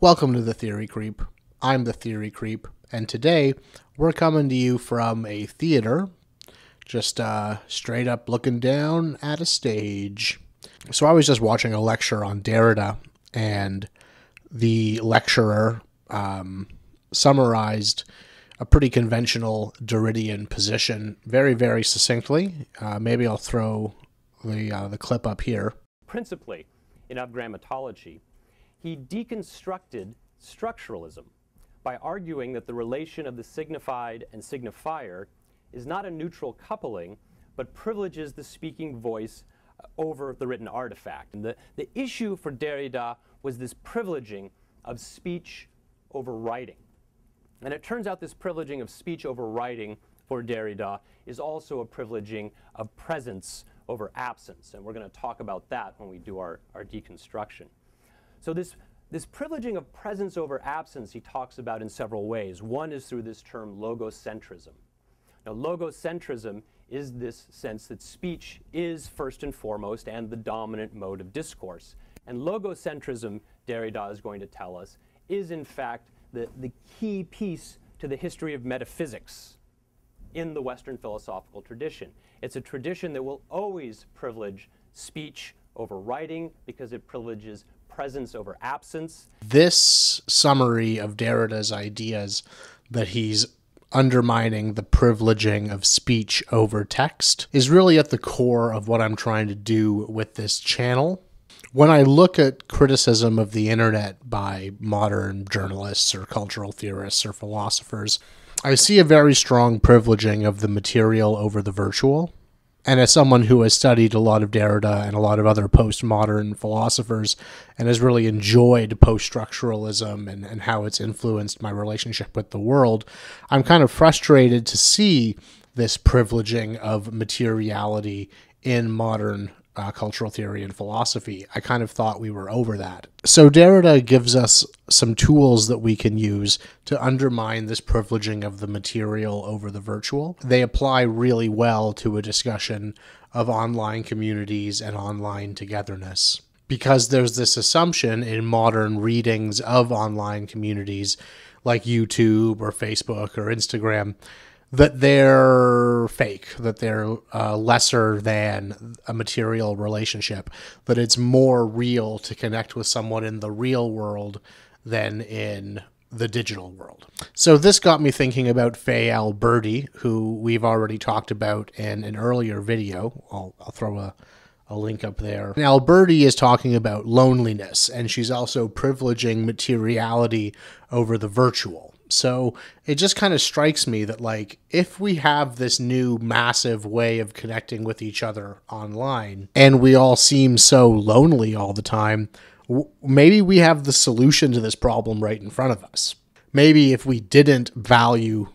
Welcome to the Theory Creep. I'm the Theory Creep, and today we're coming to you from a theater, just uh, straight up looking down at a stage. So I was just watching a lecture on Derrida, and the lecturer um, summarized a pretty conventional Derridian position very, very succinctly. Uh, maybe I'll throw the uh, the clip up here. Principally, in grammatology he deconstructed structuralism by arguing that the relation of the signified and signifier is not a neutral coupling, but privileges the speaking voice uh, over the written artifact. And the, the issue for Derrida was this privileging of speech over writing. And it turns out this privileging of speech over writing for Derrida is also a privileging of presence over absence. And we're going to talk about that when we do our, our deconstruction. So this, this privileging of presence over absence he talks about in several ways. One is through this term logocentrism. Now, logocentrism is this sense that speech is first and foremost and the dominant mode of discourse. And logocentrism, Derrida is going to tell us, is in fact the, the key piece to the history of metaphysics in the Western philosophical tradition. It's a tradition that will always privilege speech over writing because it privileges presence over absence. This summary of Derrida's ideas that he's undermining the privileging of speech over text is really at the core of what I'm trying to do with this channel. When I look at criticism of the internet by modern journalists or cultural theorists or philosophers, I see a very strong privileging of the material over the virtual. And as someone who has studied a lot of Derrida and a lot of other postmodern philosophers and has really enjoyed post structuralism and, and how it's influenced my relationship with the world, I'm kind of frustrated to see this privileging of materiality in modern uh, cultural theory and philosophy. I kind of thought we were over that. So Derrida gives us some tools that we can use to undermine this privileging of the material over the virtual. They apply really well to a discussion of online communities and online togetherness. Because there's this assumption in modern readings of online communities like YouTube or Facebook or Instagram that they're fake, that they're uh, lesser than a material relationship, that it's more real to connect with someone in the real world than in the digital world. So this got me thinking about Fay Alberti, who we've already talked about in an earlier video. I'll, I'll throw a, a link up there. And Alberti is talking about loneliness, and she's also privileging materiality over the virtual. So it just kind of strikes me that, like, if we have this new massive way of connecting with each other online and we all seem so lonely all the time, w- maybe we have the solution to this problem right in front of us. Maybe if we didn't value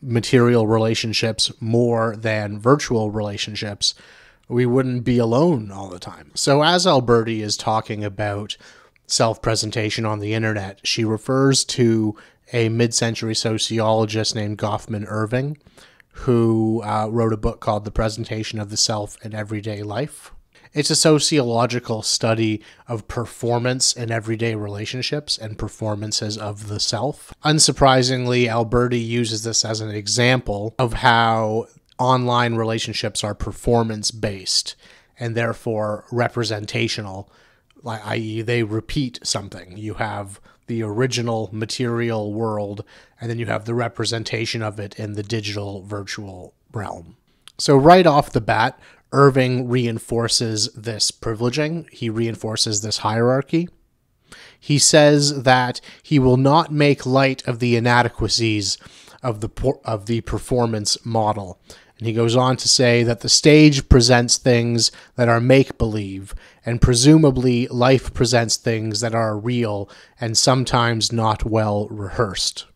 material relationships more than virtual relationships, we wouldn't be alone all the time. So, as Alberti is talking about self presentation on the internet, she refers to a mid century sociologist named Goffman Erving, who uh, wrote a book called The Presentation of the Self in Everyday Life. It's a sociological study of performance in everyday relationships and performances of the self. Unsurprisingly, Alberti uses this as an example of how online relationships are performance based and therefore representational, i.e., they repeat something. You have the original material world, and then you have the representation of it in the digital virtual realm. So, right off the bat, Erving reinforces this privileging, he reinforces this hierarchy. He says that he will not make light of the inadequacies of the of the performance model and he goes on to say that the stage presents things that are make believe, and presumably life presents things that are real and sometimes not well rehearsed.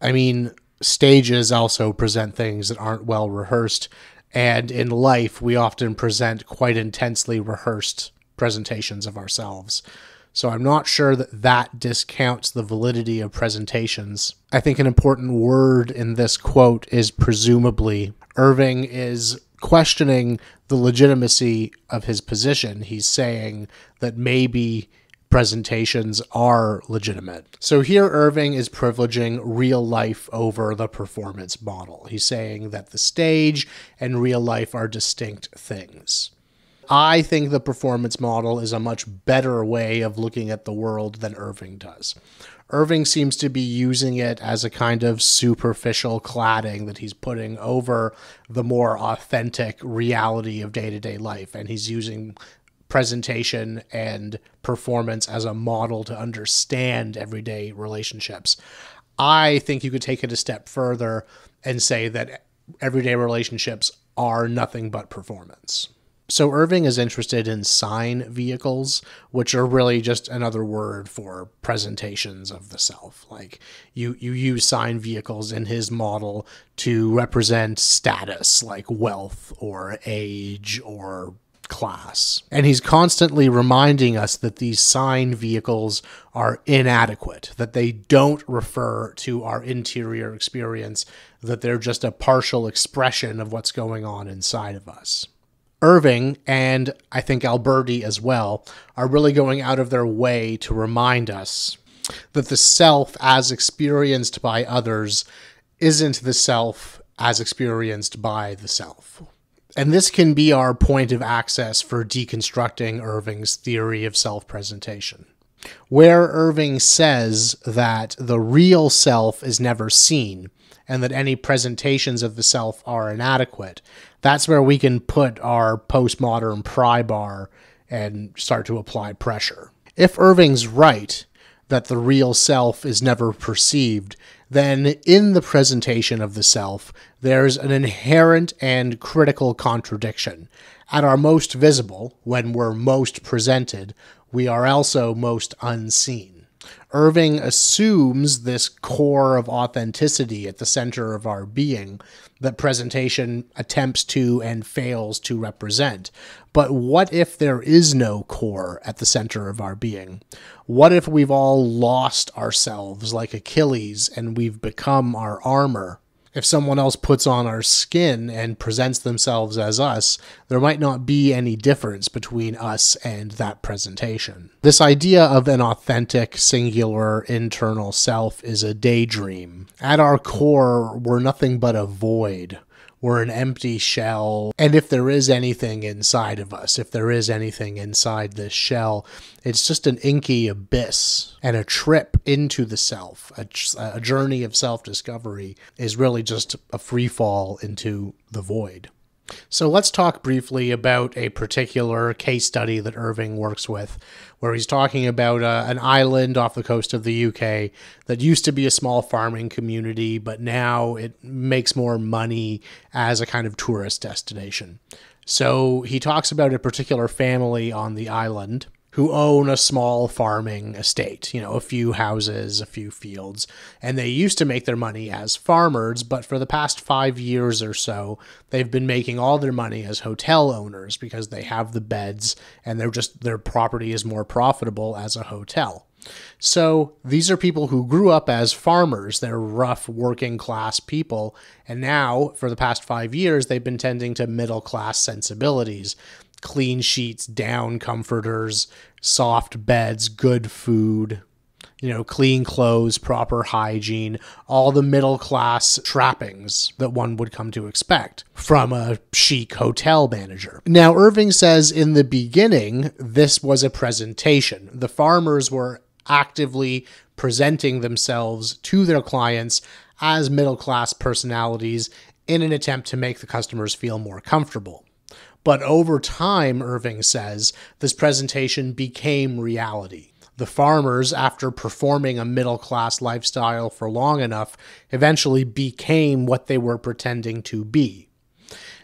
I mean, stages also present things that aren't well rehearsed, and in life, we often present quite intensely rehearsed presentations of ourselves. So I'm not sure that that discounts the validity of presentations. I think an important word in this quote is presumably. Erving is questioning the legitimacy of his position. He's saying that maybe presentations are legitimate. So here, Erving is privileging real life over the performance model. He's saying that the stage and real life are distinct things. I think the performance model is a much better way of looking at the world than Erving does. Erving seems to be using it as a kind of superficial cladding that he's putting over the more authentic reality of day to day life. And he's using presentation and performance as a model to understand everyday relationships. I think you could take it a step further and say that everyday relationships are nothing but performance. So Erving is interested in sign vehicles, which are really just another word for presentations of the self. Like you you use sign vehicles in his model to represent status like wealth or age or class. And he's constantly reminding us that these sign vehicles are inadequate, that they don't refer to our interior experience, that they're just a partial expression of what's going on inside of us. Erving and I think Alberti as well are really going out of their way to remind us that the self as experienced by others isn't the self as experienced by the self. And this can be our point of access for deconstructing Erving's theory of self presentation. Where Erving says that the real self is never seen and that any presentations of the self are inadequate, that's where we can put our postmodern pry bar and start to apply pressure. If Erving's right that the real self is never perceived, then in the presentation of the self, there's an inherent and critical contradiction. At our most visible, when we're most presented, we are also most unseen. Erving assumes this core of authenticity at the center of our being that presentation attempts to and fails to represent. But what if there is no core at the center of our being? What if we've all lost ourselves like Achilles and we've become our armor? If someone else puts on our skin and presents themselves as us, there might not be any difference between us and that presentation. This idea of an authentic, singular, internal self is a daydream. At our core, we're nothing but a void we're an empty shell. And if there is anything inside of us, if there is anything inside this shell, it's just an inky abyss. And a trip into the self, a, a journey of self discovery, is really just a free fall into the void. So let's talk briefly about a particular case study that Erving works with, where he's talking about uh, an island off the coast of the UK that used to be a small farming community, but now it makes more money as a kind of tourist destination. So he talks about a particular family on the island who own a small farming estate, you know, a few houses, a few fields. And they used to make their money as farmers, but for the past five years or so, they've been making all their money as hotel owners because they have the beds and they're just, their property is more profitable as a hotel. So these are people who grew up as farmers. They're rough working class people. And now, for the past five years, they've been tending to middle class sensibilities clean sheets, down comforters, soft beds, good food, you know, clean clothes, proper hygiene, all the middle class trappings that one would come to expect from a chic hotel manager. Now, Erving says in the beginning, this was a presentation. The farmers were actively presenting themselves to their clients as middle class personalities in an attempt to make the customers feel more comfortable. But over time, Erving says, this presentation became reality. The farmers, after performing a middle class lifestyle for long enough, eventually became what they were pretending to be.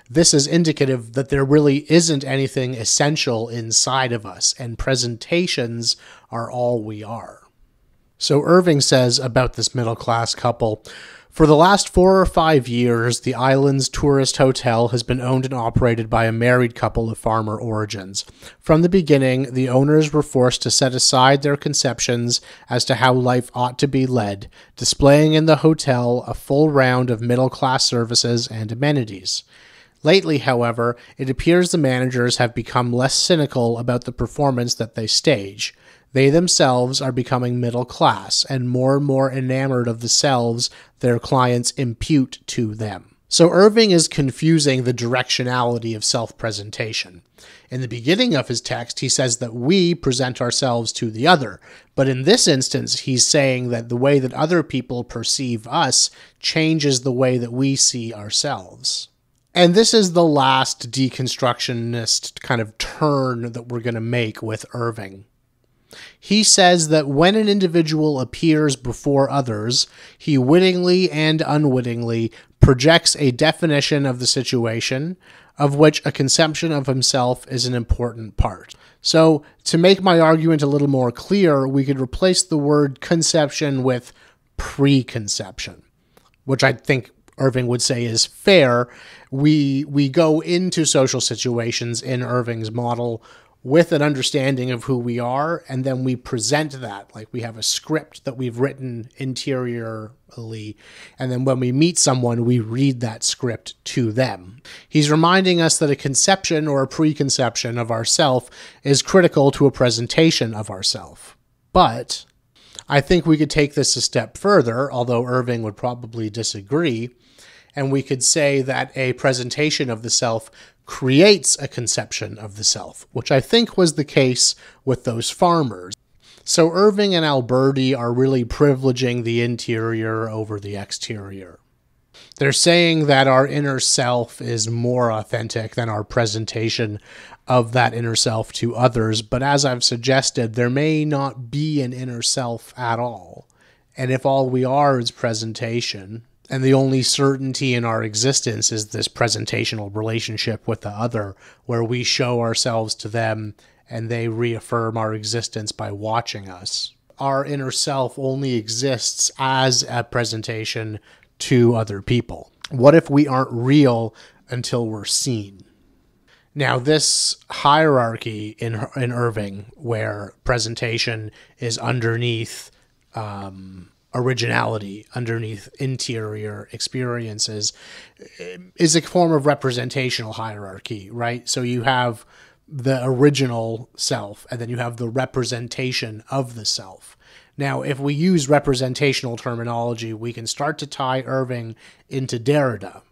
This is indicative that there really isn't anything essential inside of us, and presentations are all we are. So Erving says about this middle class couple for the last four or five years, the island's tourist hotel has been owned and operated by a married couple of farmer origins. From the beginning, the owners were forced to set aside their conceptions as to how life ought to be led, displaying in the hotel a full round of middle class services and amenities. Lately, however, it appears the managers have become less cynical about the performance that they stage. They themselves are becoming middle class and more and more enamored of the selves their clients impute to them. So Erving is confusing the directionality of self presentation. In the beginning of his text, he says that we present ourselves to the other, but in this instance, he's saying that the way that other people perceive us changes the way that we see ourselves. And this is the last deconstructionist kind of turn that we're going to make with Erving. He says that when an individual appears before others, he wittingly and unwittingly projects a definition of the situation, of which a conception of himself is an important part. So, to make my argument a little more clear, we could replace the word conception with preconception, which I think Erving would say is fair. We we go into social situations in Erving's model with an understanding of who we are, and then we present that. Like we have a script that we've written interiorly, and then when we meet someone, we read that script to them. He's reminding us that a conception or a preconception of ourself is critical to a presentation of ourself. But I think we could take this a step further, although Erving would probably disagree, and we could say that a presentation of the self creates a conception of the self, which I think was the case with those farmers. So Erving and Alberti are really privileging the interior over the exterior. They're saying that our inner self is more authentic than our presentation of that inner self to others, but as I've suggested, there may not be an inner self at all. And if all we are is presentation, and the only certainty in our existence is this presentational relationship with the other, where we show ourselves to them and they reaffirm our existence by watching us. Our inner self only exists as a presentation to other people. What if we aren't real until we're seen? Now, this hierarchy in in Erving, where presentation is underneath um, originality underneath interior experiences is a form of representational hierarchy, right? So you have the original self and then you have the representation of the self. Now, if we use representational terminology, we can start to tie Erving into Derrida,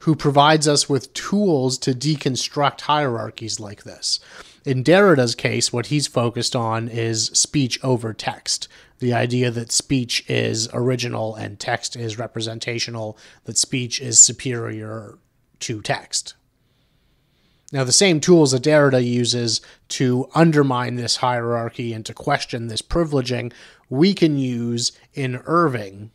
who provides us with tools to deconstruct hierarchies like this. In Derrida's case, what he's focused on is speech over text the idea that speech is original and text is representational, that speech is superior to text. Now, the same tools that Derrida uses to undermine this hierarchy and to question this privileging, we can use in Erving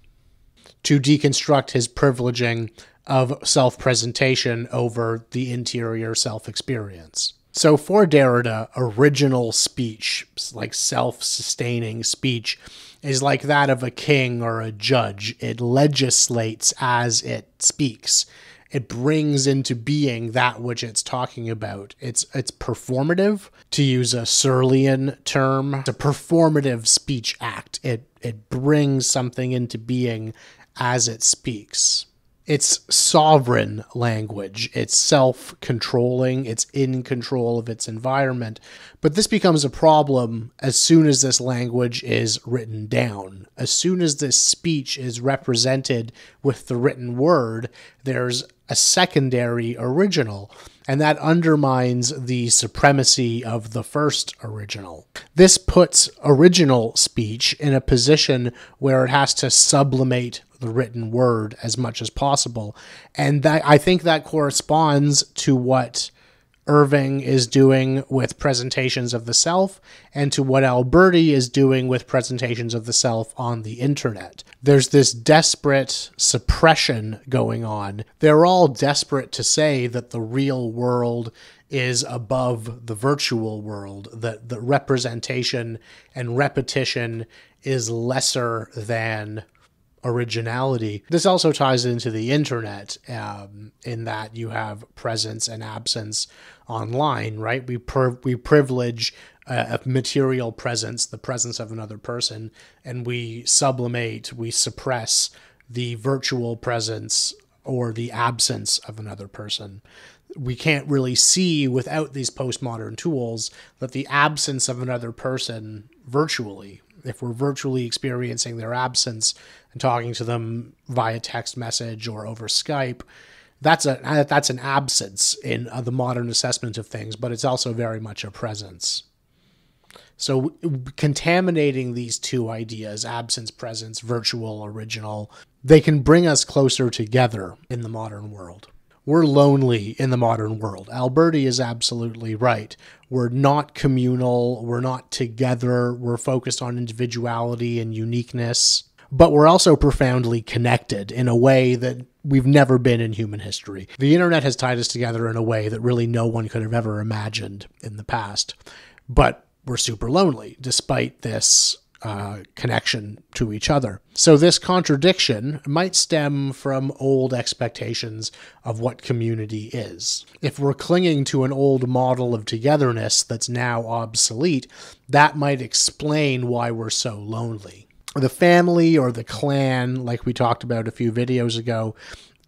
to deconstruct his privileging of self presentation over the interior self experience. So for Derrida, original speech, like self sustaining speech, is like that of a king or a judge. It legislates as it speaks. It brings into being that which it's talking about. It's it's performative, to use a Searlean term. It's a performative speech act. It it brings something into being as it speaks it's sovereign language. It's self controlling. It's in control of its environment. But this becomes a problem as soon as this language is written down. As soon as this speech is represented with the written word, there's a secondary original, and that undermines the supremacy of the first original. This puts original speech in a position where it has to sublimate the written word as much as possible. And that I think that corresponds to what Erving is doing with presentations of the self and to what Alberti is doing with presentations of the self on the internet. There's this desperate suppression going on. They're all desperate to say that the real world is above the virtual world, that the representation and repetition is lesser than originality. This also ties into the internet um, in that you have presence and absence online, right? We we privilege uh, a material presence, the presence of another person, and we sublimate, we suppress the virtual presence or the absence of another person. We can't really see without these postmodern tools that the absence of another person virtually, if we're virtually experiencing their absence and talking to them via text message or over Skype, that's a that's an absence in uh, the modern assessment of things, but it's also very much a presence. So contaminating these two ideas, absence, presence, virtual, original, they can bring us closer together in the modern world. We're lonely in the modern world. Alberti is absolutely right. We're not communal, we're not together, we're focused on individuality and uniqueness, but we're also profoundly connected in a way that we've never been in human history. The internet has tied us together in a way that really no one could have ever imagined in the past. But we're super lonely despite this uh, connection to each other. So, this contradiction might stem from old expectations of what community is. If we're clinging to an old model of togetherness that's now obsolete, that might explain why we're so lonely. The family or the clan, like we talked about a few videos ago,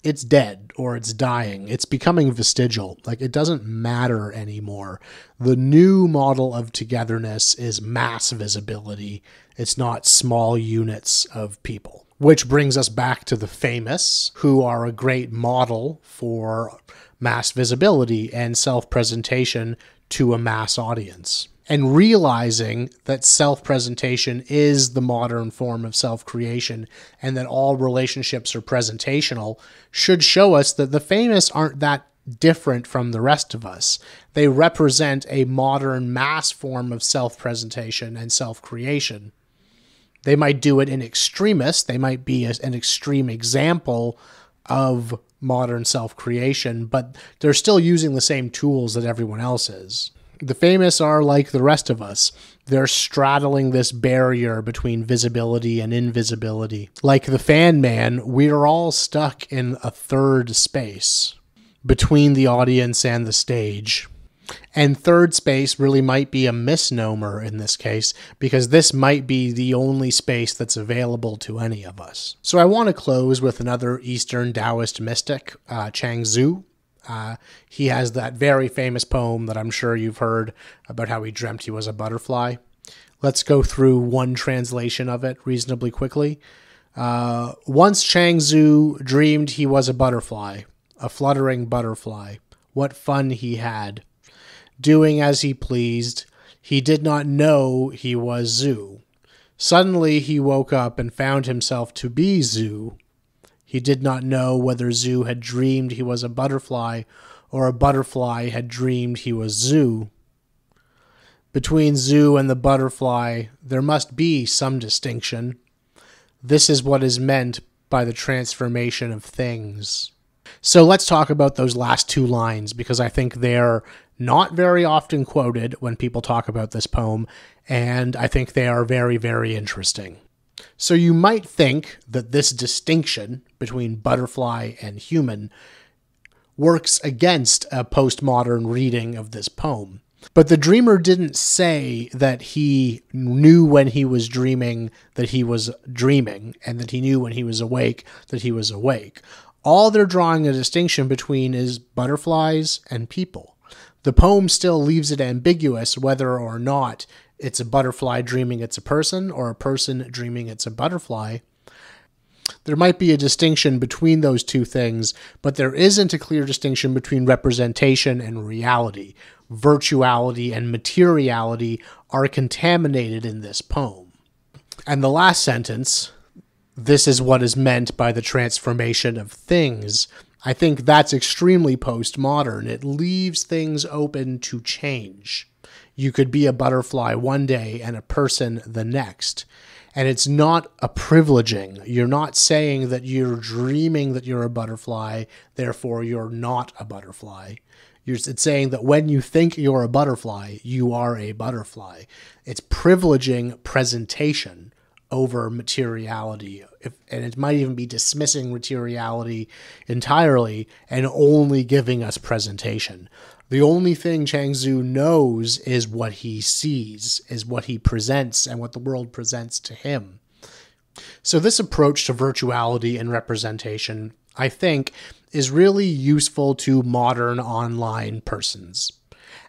it's dead or it's dying. It's becoming vestigial. Like it doesn't matter anymore. The new model of togetherness is mass visibility. It's not small units of people. Which brings us back to the famous, who are a great model for mass visibility and self presentation to a mass audience and realizing that self presentation is the modern form of self creation and that all relationships are presentational should show us that the famous aren't that different from the rest of us. They represent a modern mass form of self presentation and self creation. They might do it in extremis, they might be an extreme example of modern self creation, but they're still using the same tools that everyone else is. The famous are like the rest of us. They're straddling this barrier between visibility and invisibility. Like the fan man, we're all stuck in a third space between the audience and the stage. And third space really might be a misnomer in this case, because this might be the only space that's available to any of us. So I want to close with another Eastern Taoist mystic, uh, Chuang Tzu. Uh, he has that very famous poem that I'm sure you've heard about how he dreamt he was a butterfly. Let's go through one translation of it reasonably quickly. Uh, once Chuang Tzu dreamed he was a butterfly, a fluttering butterfly. What fun he had! Doing as he pleased, he did not know he was Tzu. Suddenly he woke up and found himself to be Tzu, he did not know whether Tzu had dreamed he was a butterfly or a butterfly had dreamed he was Tzu. Between Tzu and the butterfly, there must be some distinction. This is what is meant by the transformation of things. So let's talk about those last two lines because I think they're not very often quoted when people talk about this poem, and I think they are very, very interesting. So you might think that this distinction between butterfly and human works against a postmodern reading of this poem. But the dreamer didn't say that he knew when he was dreaming that he was dreaming, and that he knew when he was awake that he was awake. All they're drawing a distinction between is butterflies and people. The poem still leaves it ambiguous whether or not it's a butterfly dreaming it's a person or a person dreaming it's a butterfly. There might be a distinction between those two things, but there isn't a clear distinction between representation and reality. Virtuality and materiality are contaminated in this poem. And the last sentence, this is what is meant by the transformation of things. I think that's extremely postmodern. It leaves things open to change you could be a butterfly one day and a person the next. And it's not a privileging. You're not saying that you're dreaming that you're a butterfly, therefore you're not a butterfly. You're, it's saying that when you think you're a butterfly, you are a butterfly. It's privileging presentation over materiality. If, and it might even be dismissing materiality entirely and only giving us presentation. The only thing Chuang Tzu knows is what he sees, is what he presents, and what the world presents to him. So, this approach to virtuality and representation, I think, is really useful to modern online persons.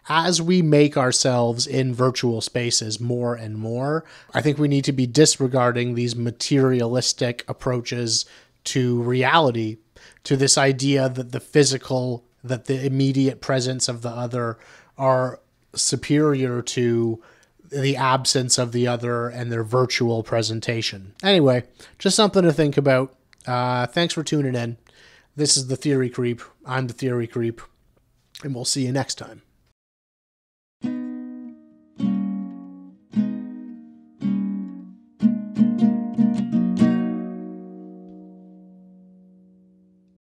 as we make ourselves in virtual spaces more and more, I think we need to be disregarding these materialistic approaches to reality, to this idea that the physical, that the immediate presence of the other are superior to the absence of the other and their virtual presentation. Anyway, just something to think about. Uh, thanks for tuning in. This is the Theory Creep. I'm the Theory Creep, and we'll see you next time.